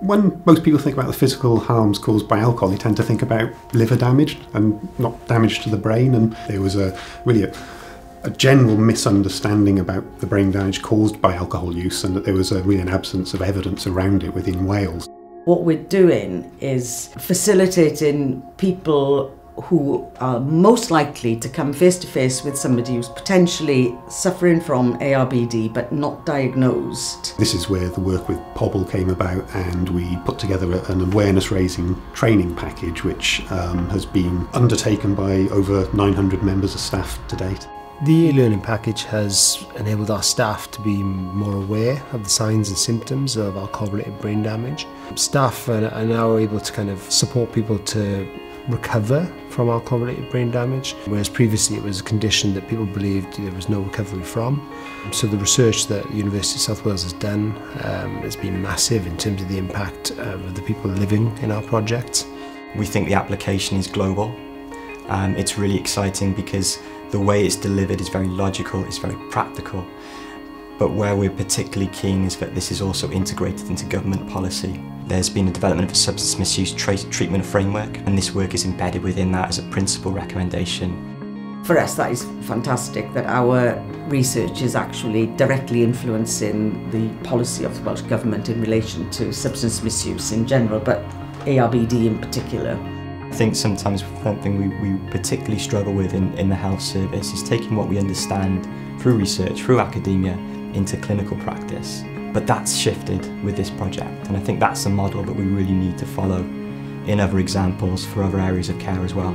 when most people think about the physical harms caused by alcohol, they tend to think about liver damage and not damage to the brain. And there was a really a, a general misunderstanding about the brain damage caused by alcohol use, and that there was a, really an absence of evidence around it within Wales. What we're doing is facilitating people who are most likely to come face to face with somebody who's potentially suffering from ARBD but not diagnosed. This is where the work with Pobl came about, and we put together an awareness raising training package which um, has been undertaken by over 900 members of staff to date. The e-learning package has enabled our staff to be more aware of the signs and symptoms of alcohol-related brain damage. Staff are now able to kind of support people to recover from alcohol-related brain damage, whereas previously it was a condition that people believed there was no recovery from. So the research that University of South Wales has done um, has been massive in terms of the impact of the people living in our project. We think the application is global. Um, it's really exciting because the way it's delivered is very logical, it's very practical. But where we're particularly keen is that this is also integrated into government policy. There's been a development of a substance misuse treatment framework and this work is embedded within that as a principal recommendation. For us that is fantastic that our research is actually directly influencing the policy of the Welsh Government in relation to substance misuse in general but ARBD in particular. I think sometimes something we, we particularly struggle with in, in the health service is taking what we understand through research, through academia, into clinical practice. But that's shifted with this project, and I think that's a model that we really need to follow in other examples for other areas of care as well.